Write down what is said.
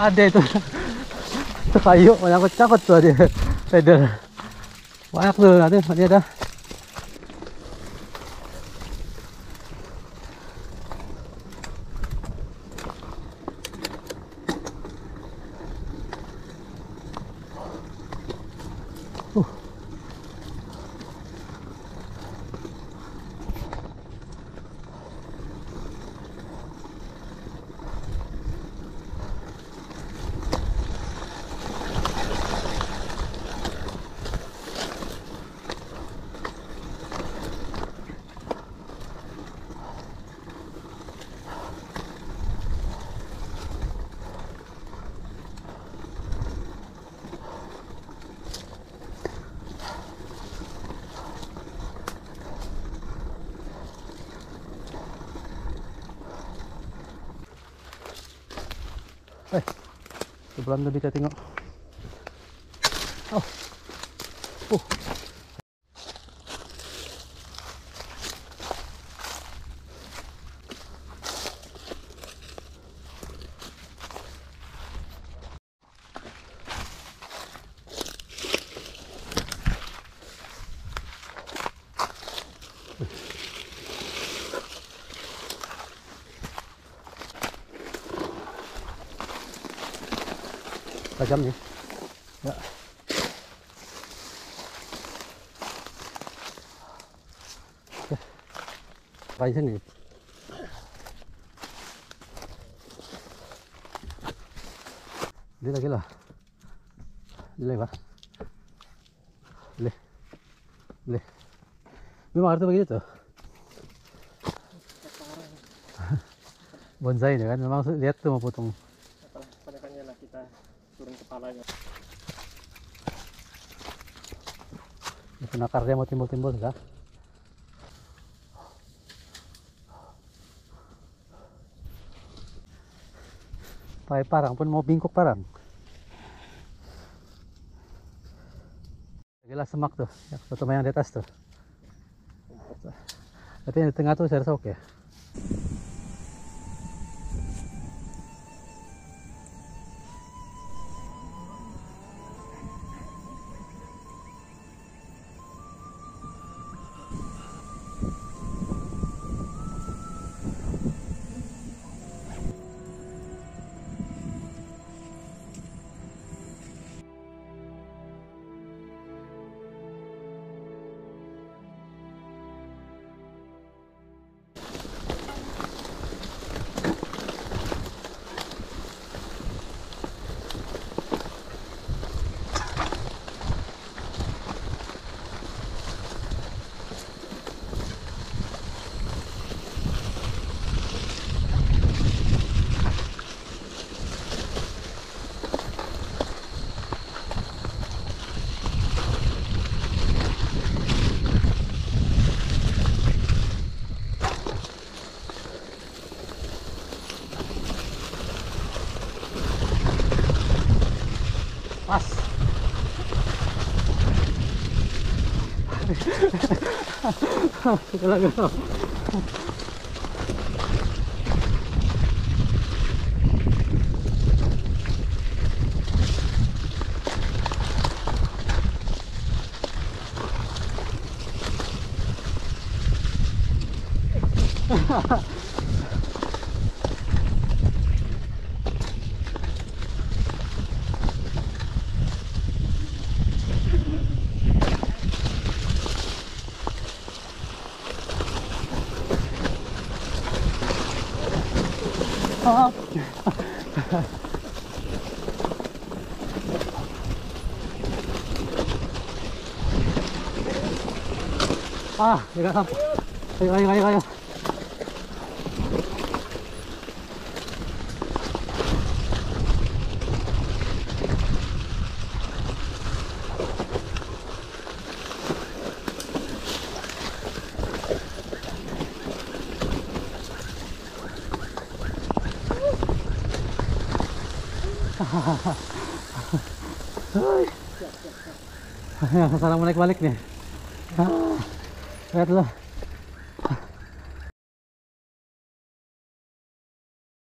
Ada itu. Itu kayu, nyangkut cakut tuh dia. Pedal. Banyak tuh nanti nanti ada. Uh. Eh, sebelah lebih kita tengok. Oh. Uh. Ta chấm đi, Dạ. Vậy thế này. Đi đây cái là. Đi đây bà. Đi. Đi. Mình mà ở đây bà bonsai nữa nó mang sự liệt từ một bộ tổng Itu nakarnya mau timbul-timbul enggak? Pakai parang pun mau bingkok parang. Gila semak tuh, ya, yang di atas tuh. Tapi yang di tengah tuh saya rasa oke. ます Ha ha ha. 啊啊你看看哎呦哎呦哎呦。Yang ke sana salam balik nih. Lihat loh.